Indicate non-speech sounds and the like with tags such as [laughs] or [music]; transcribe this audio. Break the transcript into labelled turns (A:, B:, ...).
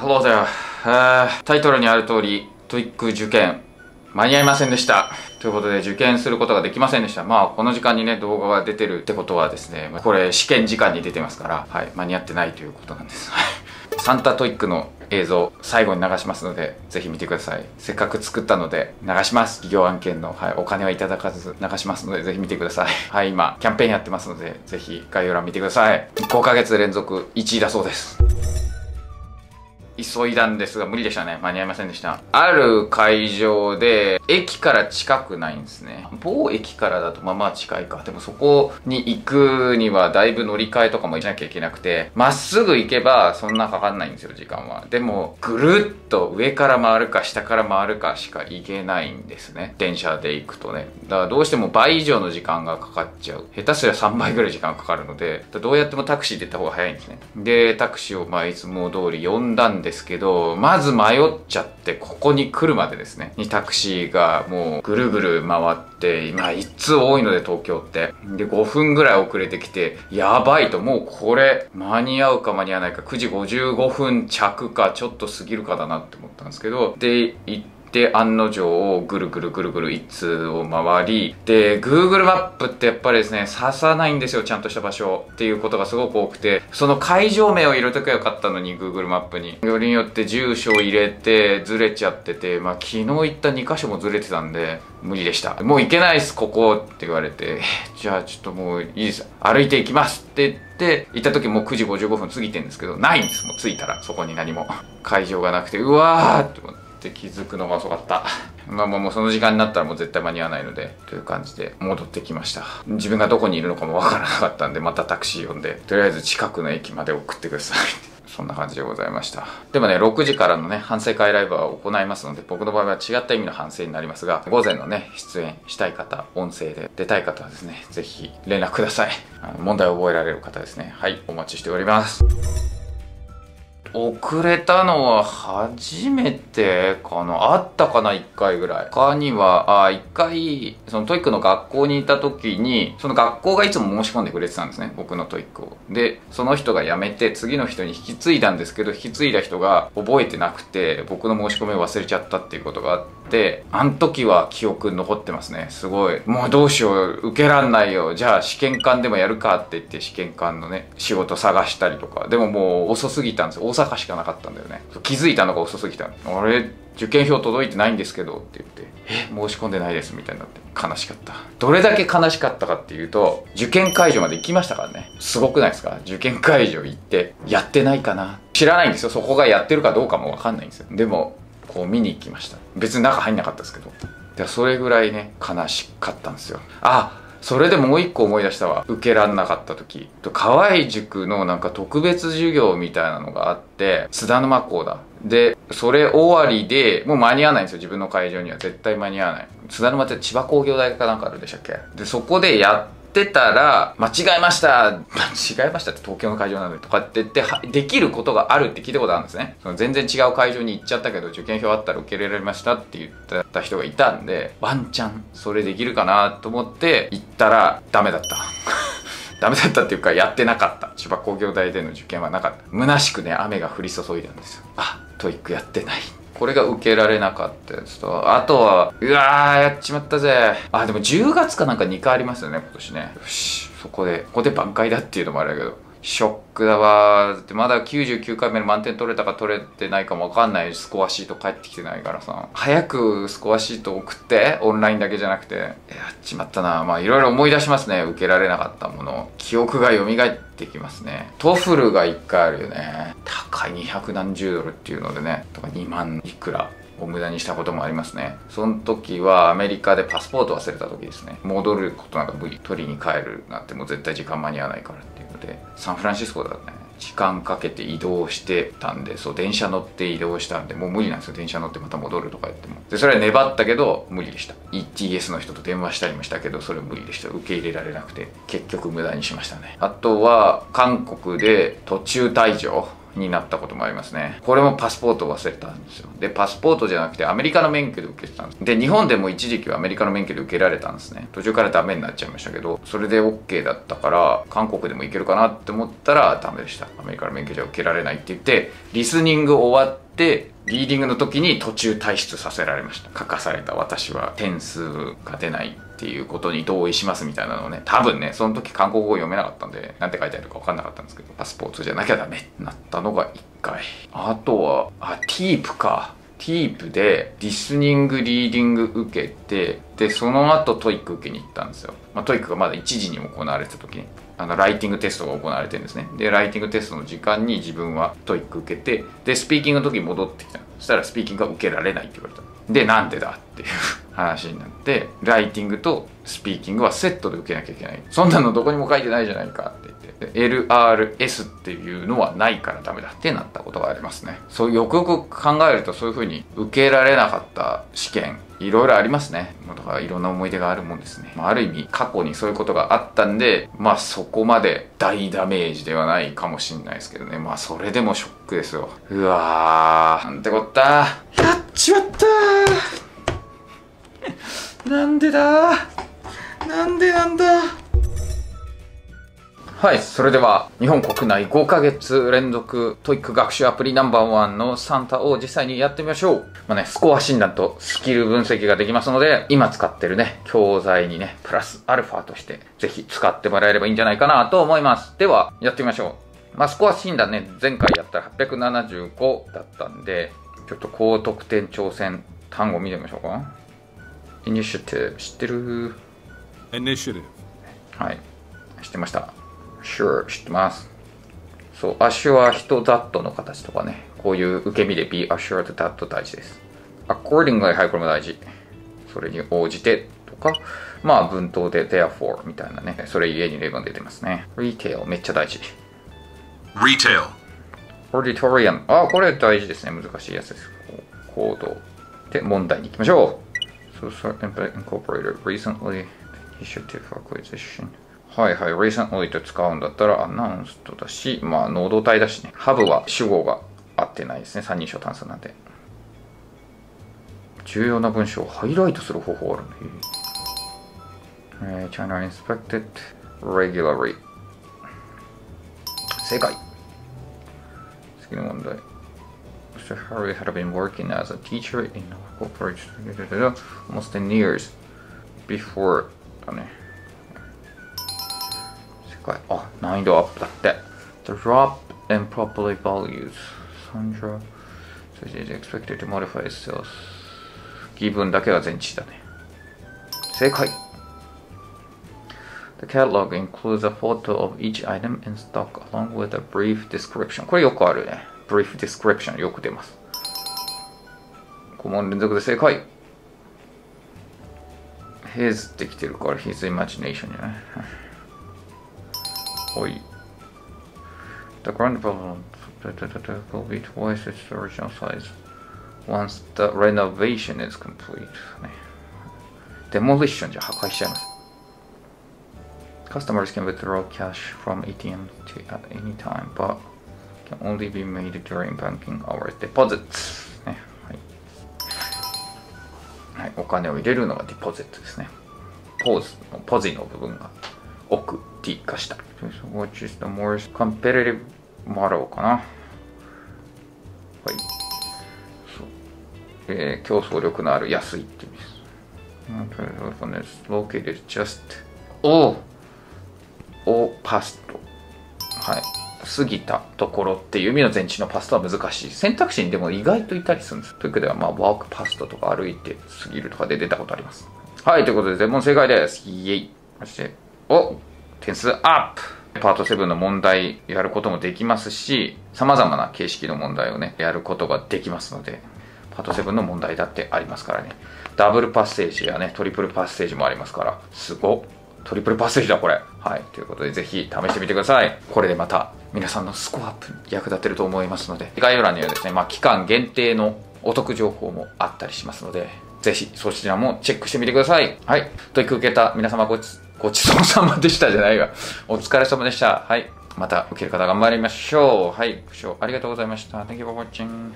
A: Hello there. あータイトルにある通り、 TOEIC受験、間に合いませんでした。ということで、受験することができませんでした。まあ、この時間にね、動画が出てるってことはですね、これ試験時間に出てますから、はい、間に合ってないということなんです。サンタ TOEIC の映像、最後に流しますので、ぜひ見てください。せっかく作ったので、流します。企業案件の、はい、お金はいただかず流しますので、ぜひ見てください。はい、今、キャンペーンやってますので、ぜひ概要欄見てください。5ヶ月連続1位だそうです。急いだんですが無理でしたね。間に合いませんでした。ある会場で駅から近くないんですね。某駅からだとまあまあ近いか。でもそこに行くにはだいぶ乗り換えとかもしなきゃいけなくてまっすぐ行けばそんなかかんないんですよ時間は。でもぐるっと上から回るか下から回るかしか行けないんですね。電車で行くとね。だからどうしても倍以上の時間がかかっちゃう。下手すりゃ3倍ぐらい時間かかるのでどうやってもタクシーで行った方が早いんですね。でタクシーをまあいつも通り呼んだんでですけどまず迷っちゃってここに来るまでですね。にタクシーがもうぐるぐる回って今いつ多いので東京って。で5分ぐらい遅れてきてやばいともうこれ間に合うか間に合わないか9時55分着かちょっと過ぎるかだなって思ったんですけど。で行ってで案の定をぐるぐるぐるぐる一通を回りで Google マップってやっぱりですね刺さないんですよちゃんとした場所っていうことがすごく多くてその会場名を入れとけばよかったのに Google マップに。よりによって住所を入れてずれちゃっててまあ昨日行った2箇所もずれてたんで無理でした。もう行けないっすここって言われて [laughs] じゃあちょっともういいです歩いて行きますって言って行った時もう9時55分過ぎてんですけどないんです。もう着いたらそこに何も。会場がなくてうわーって思って。って気づくのが遅かった。まあまあもうその時間になったらもう絶対間に合わないのでという感じで戻ってきました。自分がどこにいるのかもわからなかったんでまたタクシー呼んでとりあえず近くの駅まで送ってくださいそんな感じでございました。でもね6時からのね反省会ライブは行いますので僕の場合は違った意味の反省になりますが午前のね出演したい方音声で出たい方はですねぜひ連絡ください。あの問題を覚えられる方ですね。はいお待ちしております。遅れたのは初めてかな。あったかな1回ぐらい。他にはあ1回その TOEICの学校にいた時にその学校がいつも申し込んでくれてたんですね僕の TOEICを。でその人が辞めて次の人に引き継いだんですけど引き継いだ人が覚えてなくて僕の申し込みを忘れちゃったっていうことがあってあの時は記憶残ってますね。すごい。もうどうしよう受けらんないよ。じゃあ試験官でもやるかって言って試験官のね仕事探したりとか。でももう遅すぎたんです。よ大阪しかなかったんだよね。気づいたのが遅すぎたあれ受験票届いてないんですけどって言って。え？申し込んでないですみたいになって。悲しかった。どれだけ悲しかったかっていうと受験会場まで行きましたからね。すごくないですか？受験会場行ってやってないかな？知らないんですよ。そこがやってるかどうかもわかんないんですよ。でもこう見に行きました。別に中入んなかったですけど。でそれぐらいね悲しかったんですよ。あそれでもう一個思い出したわ。受けらんなかった時。河合塾のなんか特別授業みたいなのがあって津田沼校だ。でそれ終わりでもう間に合わないんですよ。自分の会場には。絶対間に合わない。津田沼って千葉工業大学かなんかあるでしたっけ？でそこでやってたら間違えました [laughs] 間違えましたって東京の会場なのでとかって言ってできることがあるって聞いたことあるんですね。その全然違う会場に行っちゃったけど受験票あったら受け入れられましたって言った人がいたんでワンチャンそれできるかなと思って行ったらダメだった。[laughs] ダメだったっていうかやってなかった。千葉工業大での受験はなかった。虚しくね雨が降り注いだんですよあ TOEICやってないこれが受けられなかったやつと。あとはうわーやっちまったぜ。あでも10月かなんか2回ありますよね今年ね。よしそこでここで挽回だっていうのもあれだけど。ショックだわだってまだ99回目の満点取れたか取れてないかも分かんない。スコアシート返ってきてないからさ。早くスコアシート送ってオンラインだけじゃなくて。やっちまったな。まあいろいろ思い出しますね。受けられなかったもの。記憶が蘇ってきますね。 TOEFLが1回あるよね。高い200何十ドルっていうのでね。とか2万いくら。を無駄にしたこともありますね。その時はアメリカでパスポート忘れた時ですね。戻ることなんか無理取りに帰るなんてもう絶対時間間に合わないからっていうのでサンフランシスコだね。時間かけて移動してたんでそう電車乗って移動したんでもう無理なんですよ。電車乗ってまた戻るとか言っても。でそれは粘ったけど無理でした。ETS の人と電話したりもしたけどそれ無理でした。受け入れられなくて結局無駄にしましたね。あとは韓国で途中退場。になったこともありますね。これもパスポートを忘れたんですよ。で、パスポートじゃなくてアメリカの免許で受けてたんです。で、日本でも一時期はアメリカの免許で受けられたんですね。途中からダメになっちゃいましたけど、それで OK だったから、韓国でも行けるかなって思ったらダメでした。アメリカの免許じゃ受けられないって言って、リスニング終わって、リーディングの時に途中退出させられました。書かされた私は点数が出ないっていうことに同意しますみたいなのをね、多分ね、その時韓国語読めなかったんで、なんて書いてあるかわかんなかったんですけど、パスポートじゃなきゃダメってなったのが1回。あとは、あ、 TEAPか。 TEAPでリスニング、リーディング受けて、で、その後 TOEIC 受けに行ったんですよ。まあ、 TOEICがまだ1時に行われてた時に、あの、ライティングテストが行われてるんですね。で、ライティングテストの時間に自分は TOEIC 受けて、で、スピーキングの時に戻ってきた。そしたらスピーキングが受けられないって言われた。で、なんでだっていう話になって、ライティングとスピーキングはセットで受けなきゃいけない。そんなのどこにも書いてないじゃないかって言って、LRS っていうのはないからダメだってなったことがありますね。そうよくよく考えるとそういうふうに受けられなかった試験、いろいろありますね。だからいろんな思い出があるもんですね。まあ、ある意味過去にそういうことがあったんで、まあそそこまで大ダメージではないかもしんないですけどね。まあそれでもショックですよ。うわー、なんてこった。やっちまった [laughs] なんでだ？なんでなんだ？はい、それでは日本国内5ヶ月連続 TOEIC 学習アプリナンバーワンの Santa を実際にやってみましょう。まあね、スコア診断とスキル分析ができますので、今使ってるね、教材にね、プラスアルファとしてぜひ使ってもらえればいいんじゃないかなと思います。では、やってみましょう。まあ、スコア診断ね、前回やったら875だったんで、ちょっと高得点挑戦単語見てみましょうか。イニシティブ知ってる
B: ？Initiative.
A: はい。知ってました。Sure. 知ってます。そう。足は人 that の形とかね。こういう受け身で be assured that 大事です。Accordingly はいこれも大事。それに応じてとか。まあ文頭で therefore みたいなね。それ家に例文出てますね。Retail めっちゃ大事。
B: Retail.
A: Auditorium あこれ大事ですね。難しいやつです。行動で問題に行きましょう So, so incorporated recently initiative acquisition はいはい、recently と使うんだったらアナウンストだし、まあ、能動体だしね。ハブは主語が合ってないですね。三人称単数なんで。重要な文章をハイライトする方法あるね。えー、China inspected regularly 正解次の問題 Mr. Harry had been working as a teacher in a corporation almost 10 years before だね世界あ難易度アップだって The drop in properly values Sandra so it is expected to modify itself 気分だけは全知だね正解 The catalog includes a photo of each item in stock along with a brief description これよくあるね brief description よく出ます5問連続で正解 his ってきてるから his imagination じゃないほい The ground problem will be twice its original size once the renovation is complete ね demolition じゃ破壊しちゃいます Customers can withdraw cash from ATM to at any time, but can only be made during banking hours deposits. ねはいはい、お金を入れるのがディポジットですね。ポーズのポジの部分が奥 T 化した。Which is the more competitive model かな。はい。そう。えー、競争力のある安いって意味です It's。located just おおパスト。はい。過ぎたところっていう意味の前置のパストは難しい。選択肢にでも意外といたりするんです。というわけでは、まあ、ワークパストとか歩いて過ぎるとかで出たことあります。はい、ということで全問正解です。イエイ。そして、お点数アップパート7の問題やることもできますし、様々な形式の問題をね、やることができますので、パート7の問題だってありますからね。ダブルパッセージやね、トリプルパッセージもありますから、すごトリプルパッセージだ、これ。はい。ということで、ぜひ試してみてください。これでまた、皆さんのスコアアップに役立てると思いますので、概要欄にはですね、まあ、期間限定のお得情報もあったりしますので、ぜひそちらもチェックしてみてください。はい。といく受けた皆様ごち、ごちそうさまでしたじゃないわ。お疲れ様でした。はい。また受ける方頑張りましょうはいご視聴ありがとうございました Thank you for watching